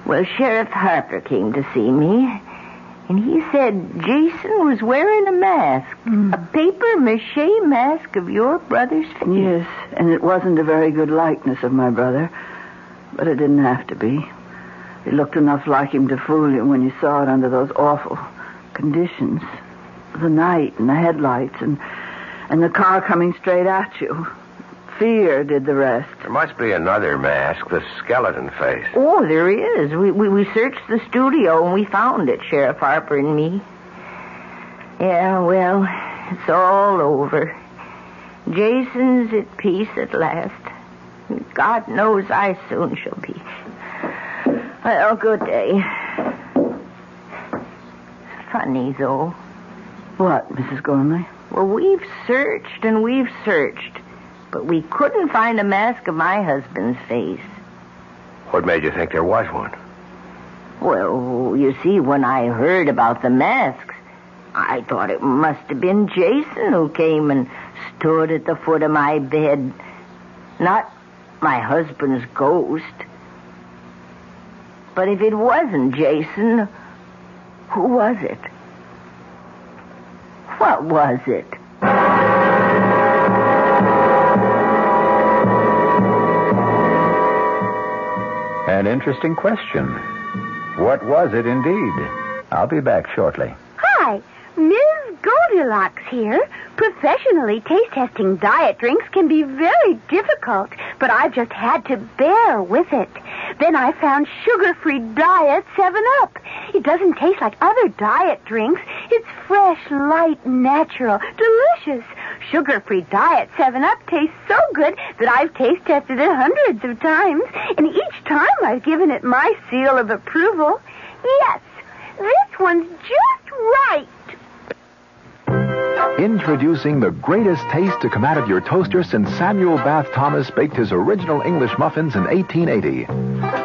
Well, Sheriff Harper came to see me, and he said Jason was wearing a mask, a paper mache mask of your brother's face. Yes, and it wasn't a very good likeness of my brother, but it didn't have to be. It looked enough like him to fool you when you saw it under those awful conditions. The night and the headlights and and the car coming straight at you. Fear did the rest. There must be another mask, the skeleton face. Oh, there is. We, we, we searched the studio and we found it, Sheriff Harper and me. Yeah, well, it's all over. Jason's at peace at last. God knows I soon shall be. Well, good day. Funny, though. What, Mrs. Gormley? Well, we've searched and we've searched, but we couldn't find a mask of my husband's face. What made you think there was one? Well, you see, when I heard about the masks, I thought it must have been Jason who came and stood at the foot of my bed, not my husband's ghost. But if it wasn't Jason, who was it? What was it? An interesting question. What was it indeed? I'll be back shortly. Hi, Ms. Goldilocks here. Professionally taste testing diet drinks can be very difficult, but I've just had to bear with it. Then I found sugar-free diet 7-Up. It doesn't taste like other diet drinks. It's fresh, light, natural, delicious. Sugar-free diet 7-Up tastes so good that I've taste tested it hundreds of times, and each time I've given it my seal of approval. Yes, this one's just right. Introducing the greatest taste to come out of your toaster since Samuel Bath Thomas baked his original English muffins in 1880.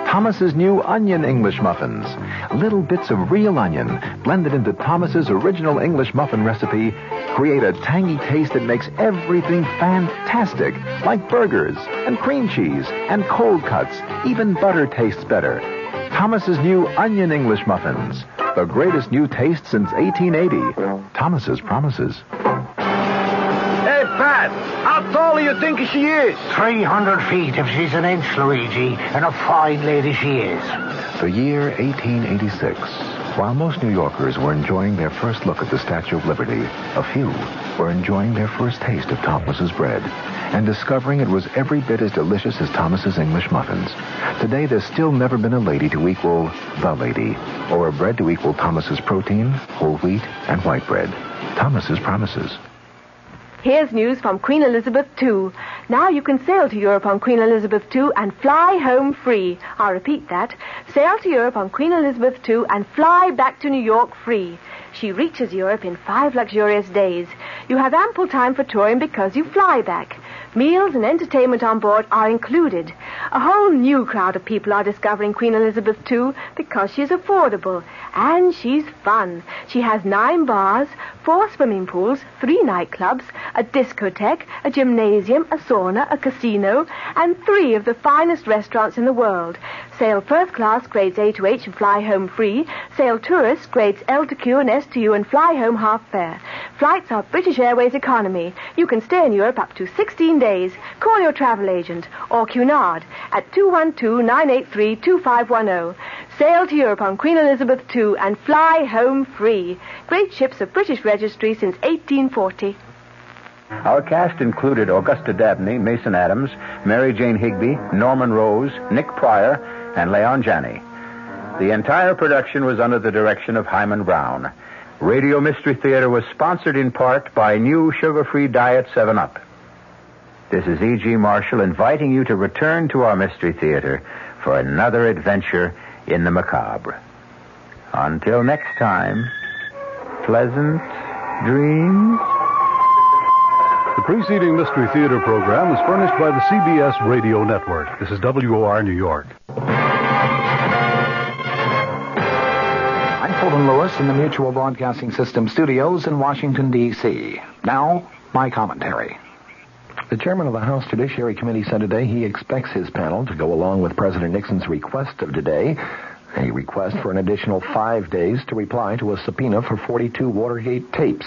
Thomas's new onion English muffins. Little bits of real onion blended into Thomas's original English muffin recipe create a tangy taste that makes everything fantastic, like burgers and cream cheese and cold cuts. Even butter tastes better. Thomas's new onion English muffins. The greatest new taste since 1880. Thomas's promises. Hey, Pat, how tall do you think she is? 300 feet if she's an inch, Luigi, and a fine lady she is. The year 1886. While most New Yorkers were enjoying their first look at the Statue of Liberty, a few were enjoying their first taste of Thomas's bread and discovering it was every bit as delicious as Thomas's English muffins. Today, there's still never been a lady to equal the lady, or a bread to equal Thomas's protein, whole wheat, and white bread. Thomas's promises. Here's news from Queen Elizabeth II. Now you can sail to Europe on Queen Elizabeth II and fly home free. I'll repeat that. Sail to Europe on Queen Elizabeth II and fly back to New York free. She reaches Europe in five luxurious days. You have ample time for touring because you fly back. Meals and entertainment on board are included. A whole new crowd of people are discovering Queen Elizabeth II because she's affordable and she's fun. She has nine bars, four swimming pools, three nightclubs, a discotheque, a gymnasium, a sauna, a casino, and three of the finest restaurants in the world. Sail first class grades A to H and fly home free. Sail tourist grades L to Q and S to U and fly home half fare. Flights are British Airways economy. You can stay in Europe up to 16 days. Call your travel agent or Cunard at 212-983-2510. Sail to Europe on Queen Elizabeth II and fly home free. Great ships of British registry since 1840. Our cast included Augusta Dabney, Mason Adams, Mary Jane Higby, Norman Rose, Nick Pryor, and Leon Janney. The entire production was under the direction of Himan Brown. Radio Mystery Theater was sponsored in part by new sugar-free diet 7-Up. This is E.G. Marshall inviting you to return to our Mystery Theater for another adventure in the macabre. Until next time, pleasant dreams. The preceding Mystery Theater program is furnished by the CBS Radio Network. This is WOR New York. I'm Fulton Lewis in the Mutual Broadcasting System studios in Washington, D.C. Now, my commentary. The chairman of the House Judiciary Committee said today he expects his panel to go along with President Nixon's request of today, a request for an additional five days to reply to a subpoena for 42 Watergate tapes.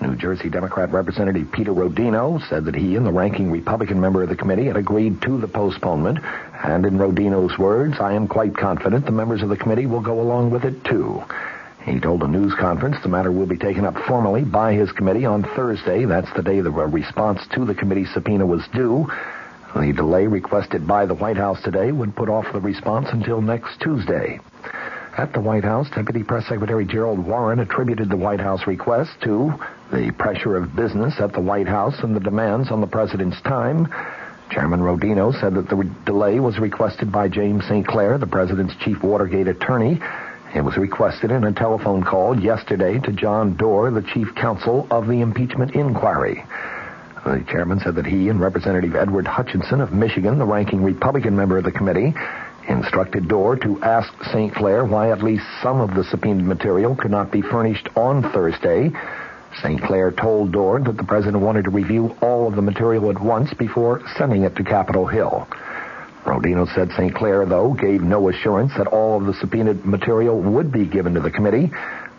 New Jersey Democrat Representative Peter Rodino said that he and the ranking Republican member of the committee had agreed to the postponement, and in Rodino's words, I am quite confident the members of the committee will go along with it too. He told a news conference the matter will be taken up formally by his committee on Thursday. That's the day the uh, response to the committee subpoena was due. The delay requested by the White House today would put off the response until next Tuesday. At the White House, Deputy Press Secretary Gerald Warren attributed the White House request to the pressure of business at the White House and the demands on the president's time. Chairman Rodino said that the delay was requested by James St. Clair, the president's chief Watergate attorney. It was requested in a telephone call yesterday to John Doar, the chief counsel of the impeachment inquiry. The chairman said that he and Representative Edward Hutchinson of Michigan, the ranking Republican member of the committee, instructed Doar to ask St. Clair why at least some of the subpoenaed material could not be furnished on Thursday. St. Clair told Doar that the president wanted to review all of the material at once before sending it to Capitol Hill. Rodino said St. Clair, though, gave no assurance that all of the subpoenaed material would be given to the committee.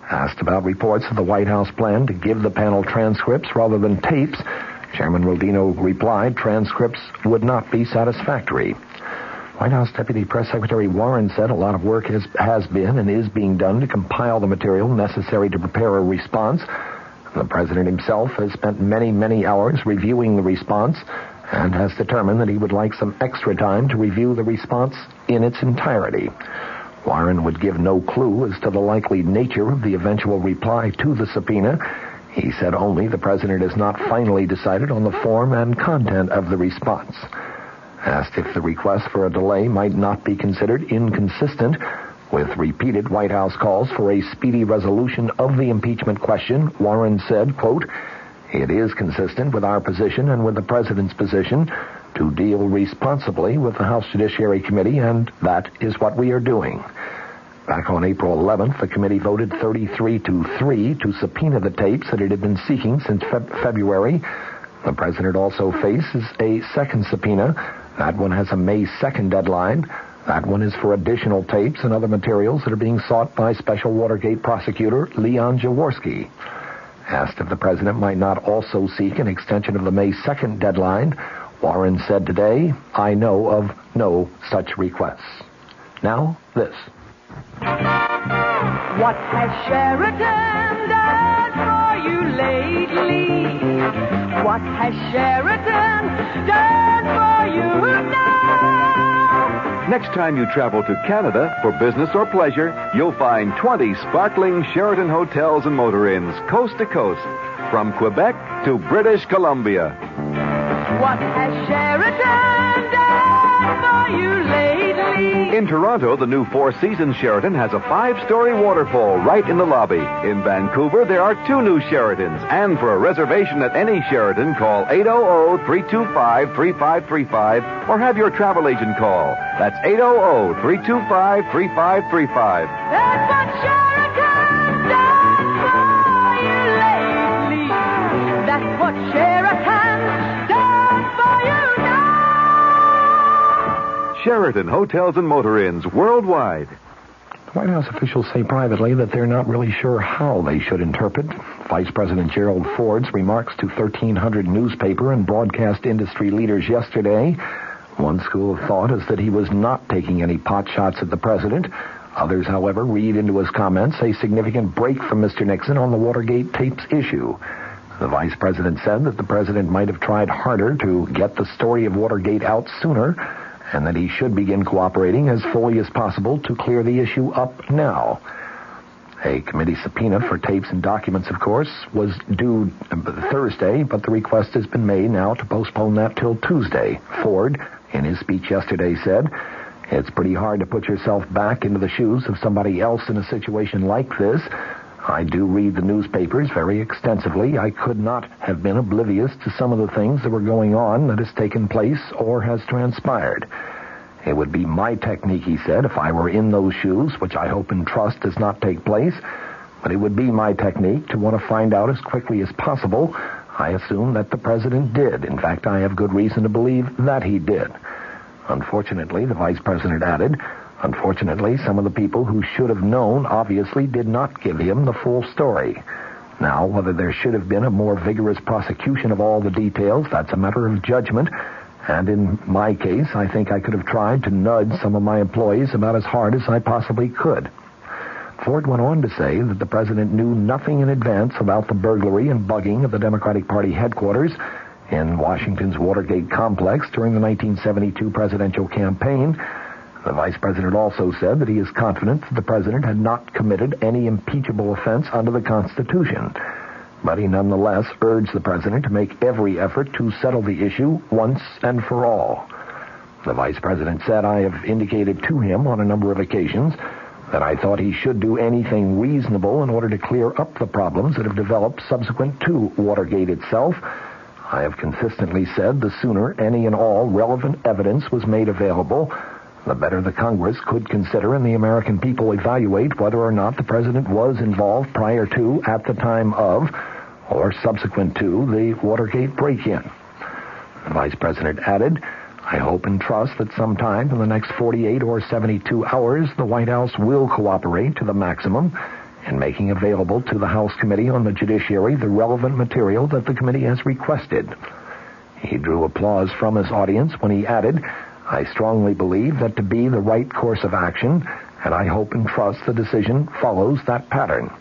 Asked about reports of the White House plan to give the panel transcripts rather than tapes, Chairman Rodino replied transcripts would not be satisfactory. White House Deputy Press Secretary Warren said a lot of work has, has been and is being done to compile the material necessary to prepare a response. The president himself has spent many, many hours reviewing the response and has determined that he would like some extra time to review the response in its entirety. Warren would give no clue as to the likely nature of the eventual reply to the subpoena. He said only the president has not finally decided on the form and content of the response. Asked if the request for a delay might not be considered inconsistent with repeated White House calls for a speedy resolution of the impeachment question, Warren said, quote, it is consistent with our position and with the president's position to deal responsibly with the House Judiciary Committee, and that is what we are doing. Back on April 11th, the committee voted 33 to 3 to subpoena the tapes that it had been seeking since fe- February. The president also faces a second subpoena. That one has a May 2nd deadline. That one is for additional tapes and other materials that are being sought by Special Watergate prosecutor Leon Jaworski. Asked if the president might not also seek an extension of the May 2nd deadline, Warren said today, I know of no such requests. Now, this. What has Sheraton done for you lately? What has done for you now? Next time you travel to Canada for business or pleasure, you'll find 20 sparkling Sheraton hotels and motor inns, coast to coast, from Quebec to British Columbia. What has Sheraton done for you lately? In Toronto, the new Four Seasons Sheraton has a five-story waterfall right in the lobby. In Vancouver, there are two new Sheratons. And for a reservation at any Sheraton, call 800-325-3535 or have your travel agent call. That's 800-325-3535. That's what Sheraton Sheraton Hotels and Motor Inns worldwide. White House officials say privately that they're not really sure how they should interpret Vice President Gerald Ford's remarks to 1,300 newspaper and broadcast industry leaders yesterday. One school of thought is that he was not taking any pot shots at the president. Others, however, read into his comments a significant break from Mr. Nixon on the Watergate tapes issue. The vice president said that the president might have tried harder to get the story of Watergate out sooner and that he should begin cooperating as fully as possible to clear the issue up now. A committee subpoena for tapes and documents, of course, was due uh, Thursday, but the request has been made now to postpone that till Tuesday. Ford, in his speech yesterday, said, It's pretty hard to put yourself back into the shoes of somebody else in a situation like this. I do read the newspapers very extensively. I could not have been oblivious to some of the things that were going on that has taken place or has transpired. It would be my technique, he said, if I were in those shoes, which I hope and trust does not take place, but it would be my technique to want to find out as quickly as possible. I assume that the president did. In fact, I have good reason to believe that he did. Unfortunately, the vice president added, Unfortunately, some of the people who should have known obviously did not give him the full story. Now, whether there should have been a more vigorous prosecution of all the details, that's a matter of judgment. And in my case, I think I could have tried to nudge some of my employees about as hard as I possibly could. Ford went on to say that the president knew nothing in advance about the burglary and bugging of the Democratic Party headquarters in Washington's Watergate complex during the 1972 presidential campaign the vice president also said that he is confident that the president had not committed any impeachable offense under the Constitution. But he nonetheless urged the president to make every effort to settle the issue once and for all. The vice president said, I have indicated to him on a number of occasions that I thought he should do anything reasonable in order to clear up the problems that have developed subsequent to Watergate itself. I have consistently said the sooner any and all relevant evidence was made available, the better the Congress could consider and the American people evaluate whether or not the president was involved prior to, at the time of, or subsequent to the Watergate break-in. The vice president added, I hope and trust that sometime in the next 48 or 72 hours, the White House will cooperate to the maximum in making available to the House Committee on the Judiciary the relevant material that the committee has requested. He drew applause from his audience when he added, I strongly believe that to be the right course of action, and I hope and trust the decision follows that pattern.